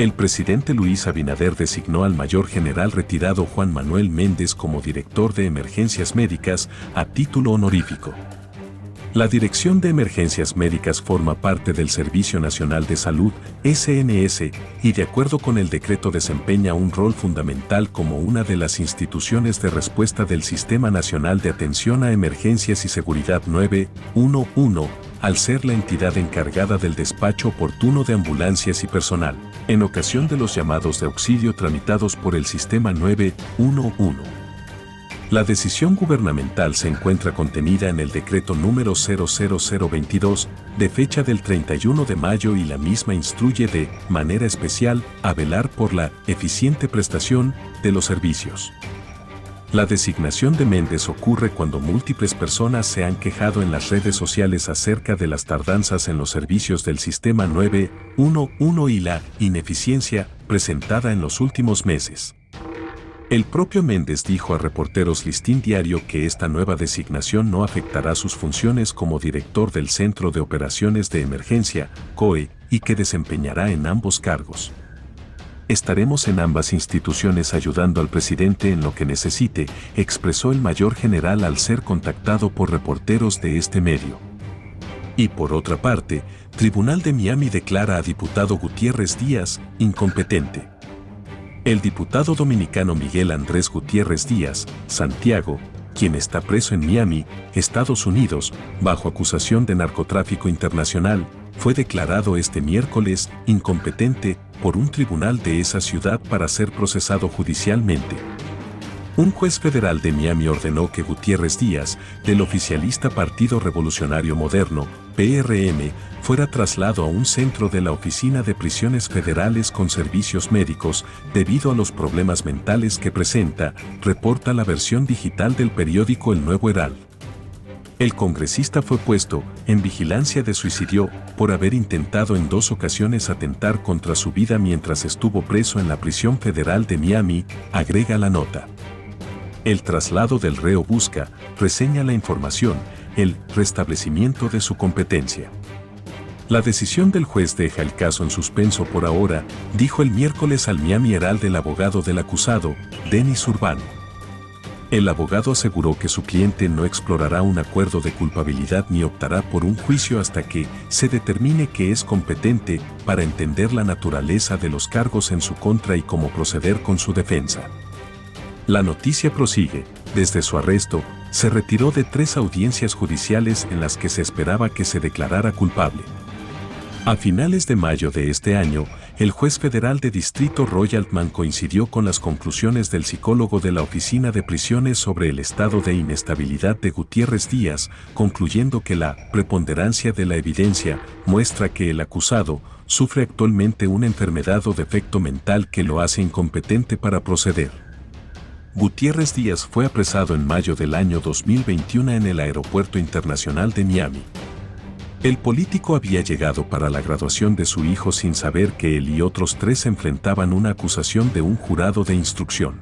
El presidente Luis Abinader designó al mayor general retirado Juan Manuel Méndez como director de emergencias médicas a título honorífico. La Dirección de Emergencias Médicas forma parte del Servicio Nacional de Salud, SNS, y de acuerdo con el decreto desempeña un rol fundamental como una de las instituciones de respuesta del Sistema Nacional de Atención a Emergencias y Seguridad 911, al ser la entidad encargada del despacho oportuno de ambulancias y personal, en ocasión de los llamados de auxilio tramitados por el Sistema 911. La decisión gubernamental se encuentra contenida en el decreto número 00022 de fecha del 31 de mayo y la misma instruye de manera especial a velar por la eficiente prestación de los servicios. La designación de Méndez ocurre cuando múltiples personas se han quejado en las redes sociales acerca de las tardanzas en los servicios del sistema 911 y la ineficiencia presentada en los últimos meses. El propio Méndez dijo a Reporteros Listín Diario que esta nueva designación no afectará sus funciones como director del Centro de Operaciones de Emergencia, COE, y que desempeñará en ambos cargos. Estaremos en ambas instituciones ayudando al presidente en lo que necesite, expresó el mayor general al ser contactado por reporteros de este medio. Y por otra parte, Tribunal de Miami declara a diputado Gutiérrez Díaz incompetente. El diputado dominicano Miguel Andrés Gutiérrez Díaz, Santiago, quien está preso en Miami, Estados Unidos, bajo acusación de narcotráfico internacional, fue declarado este miércoles incompetente por un tribunal de esa ciudad para ser procesado judicialmente. Un juez federal de Miami ordenó que Gutiérrez Díaz, del oficialista Partido Revolucionario Moderno, PRM, fuera trasladado a un centro de la Oficina de Prisiones Federales con servicios médicos debido a los problemas mentales que presenta, reporta la versión digital del periódico El Nuevo Herald. El congresista fue puesto en vigilancia de suicidio por haber intentado en dos ocasiones atentar contra su vida mientras estuvo preso en la prisión federal de Miami, agrega la nota. El traslado del reo busca, reseña la información, el restablecimiento de su competencia. La decisión del juez deja el caso en suspenso por ahora, dijo el miércoles al Miami Herald el abogado del acusado, Denis Urbano. El abogado aseguró que su cliente no explorará un acuerdo de culpabilidad ni optará por un juicio hasta que se determine que es competente para entender la naturaleza de los cargos en su contra y cómo proceder con su defensa. La noticia prosigue. Desde su arresto, se retiró de tres audiencias judiciales en las que se esperaba que se declarara culpable. A finales de mayo de este año, el juez federal de distrito Royaltman coincidió con las conclusiones del psicólogo de la Oficina de Prisiones sobre el estado de inestabilidad de Gutiérrez Díaz, concluyendo que la preponderancia de la evidencia muestra que el acusado sufre actualmente una enfermedad o defecto mental que lo hace incompetente para proceder. Gutiérrez Díaz fue apresado en mayo del año 2021 en el Aeropuerto Internacional de Miami. El político había llegado para la graduación de su hijo sin saber que él y otros tres enfrentaban una acusación de un jurado de instrucción.